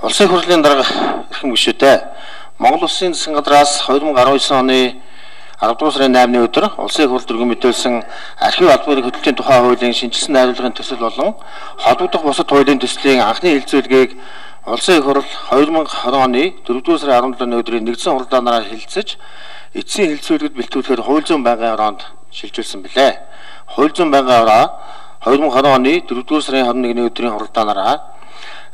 Улсын хурлын дарга эрхэм гишүүтэй Монгол Улсын засгийн газраас 2019 оны 10 дугаар сарын 8-ны өдөр улсын хурл дөрвөн мэдүүлсэн архив албаны хөдөлгөөний тухай хуулийн шинжилсэн найруулгын төсөл болон холбогдох бусад хуулийн төслийн анхны хэлэлцүүлгийг улсын хурл 2020 оны 4 дугаар сарын 17-ны өдрийн нэгдсэн хурлаанаараа хэлэлцэж эцсийн хэлэлцүүлэгт бэлтгүүлэхээр хууль зүйн байнгын ороонд шилжүүлсэн билээ. Хууль зүйн байнгын ороо 2020 оны 4 дугаар сарын 21-ний өдрийн хурлаанаараа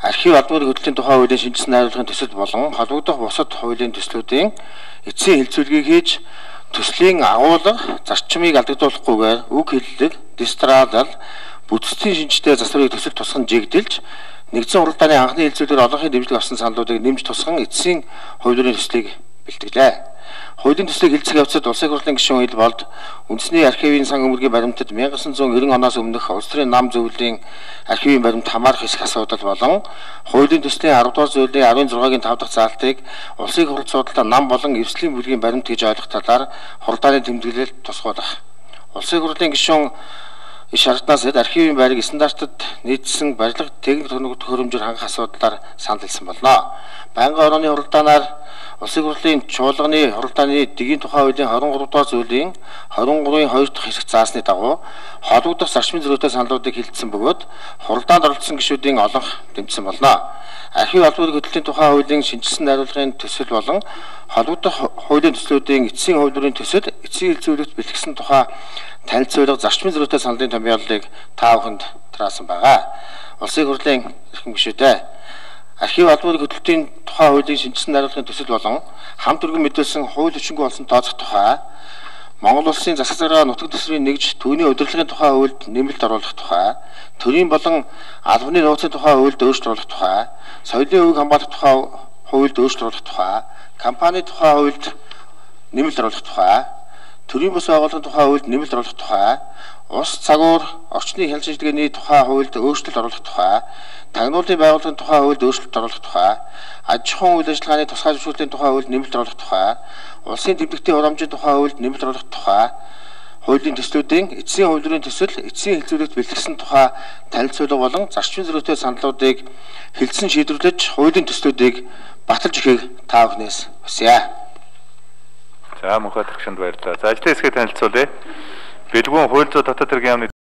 архив албаны хөдөлгөөний тухай хуулийн шинжилсэн найруулгын төсөл болон холбогдох бусад хуулийн төслүүдийн эцсийн хэлэлцүүлгийг хийж төслийн агуулга зарчмыг алдагдуулахгүйгээр үг хэллэг, дистрадал, бүтцийн шинжтэй засварыг төсөл тусган жигдэлж нэгдсэн уралдааны анхны хэлцүүлгээр олонхын дэмжлэг авсан саналуудыг нэмж тусган эцсийн хуулийн төслийг бэлтгэлээ. Хуулийн төслийг хэлцэх явцад улсын хурлын гишүүн хил болд үндэсний архивын сан өмөргийн баримтад 1990 оноос өмнөх улс төрийн нам зөвлөлийн архивын баримт хамаарах хэсэг асуудал болон хуулийн төслийн 10 дугаар зүйлийн 16-гийн 5 дахь заалтыг улсын хурлын судалдаа нам болон эвслийн бүлгийн баримт гэж ойлгох талаар хуралдааны тэмдэглэлд тусгуулах. Улсын хурлын гишүүн иш арднаас архивын байрыг стандартад нийцсэн барилга техник төхөөрөмжөөр хангах асуудлаар санал хэлсэн болно. Байнгын орооны хуралдаанаар Улсын хурлын чуулганы хуралдааны дэгийн тухай хуулийн 23 дугаар зүйлийн 23-ын 2 дахь хэсэг заасны дагуу холбогдох зарчмын зөрүүтэй саналуудыг хилцсэн бөгөөд хуралдаанд оролцсон гишүүдийн олонх дэмжсэн болно. Архив албаны хөдөлгөөний тухай хуулийн шинжилсэн найруулгын төсөл болон холбогдох хуулийн төслүүдийн эцсийн хувьдрын төсөл эцсийн хэлцүүлэгт бэлтгэсэн тухай танилцуулга зарчмын зөрүүтэй саналын томьёолыг та бүхэнд тараасан байгаа. Улсын хурлын эрхэм гишүүдээ архив албаны хөдөлтийн тухай хуулийн шинжилсэн найруулгын төсөл болон хамт өргөн мэдээлсэн хууль хүчингүй болсон тооцох тухай Монгол улсын засаг зэрэг нутаг дэвсгэрийн нэгж түүний удирдлагын тухай хуульд нэмэлт оруулах тухай төрийн болон албаны нууцын тухай хуульд өөрчлөлт оруулах тухай соёлын өвөг хамгаалах тухай хуульд өөрчлөлт оруулах тухай компани тухай хуульд нэмэлт оруулах тухай төрийн бус байгууллагын тухай хуульд нэмэлт оруулах тухай ус цагуур орчны хяналт шилжлэгээний тухай хуульд өөрчлөлт оруулах тухай тагнуулын байгууллагын тухай хуульд өөрчлөлт оруулах тухай аж ахуйн үйл ажиллагааны тусгай зөвшөөрлийн тухай хуульд нэмэлт оруулах тухай улсын тэмдэгтийн хурамжийн тухай хуульд нэмэлт оруулах тухай хуулийн төслүүдийн эцсийн хувьдрын төсөл эцсийн хэлцүүлэгт бэлтгэсэн тухай танилцуулга болон зарчмын зөрүүтэй саналуудыг хэлсэн шийдвэрлэж хуулийн төслүүдийг баталж өгөхийг та бүхнээс хүсье. За мөнхөд тагшинд баярлалаа. За ажлын хэсгээ танилцуулъя. Бэлгүүн хууль зүйн дотоод хэргийн яамны